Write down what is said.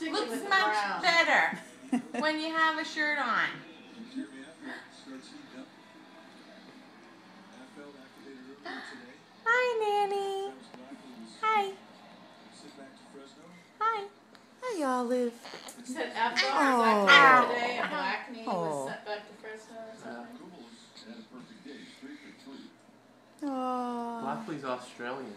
Yes, Looks with the much brown. better when you have a shirt on. Jeremy Affeldt starts heating up. Affeldt activated earlier today. Hi, Nanny. Travis Blackley was Hi. sent back to Fresno. Hi. Hi, Olive. You said Ethel Oh. was active today and Blackney Oh. was sent back to Fresno or something. Kummel's had a perfect day, three for three. Aww. Blackley's Australian.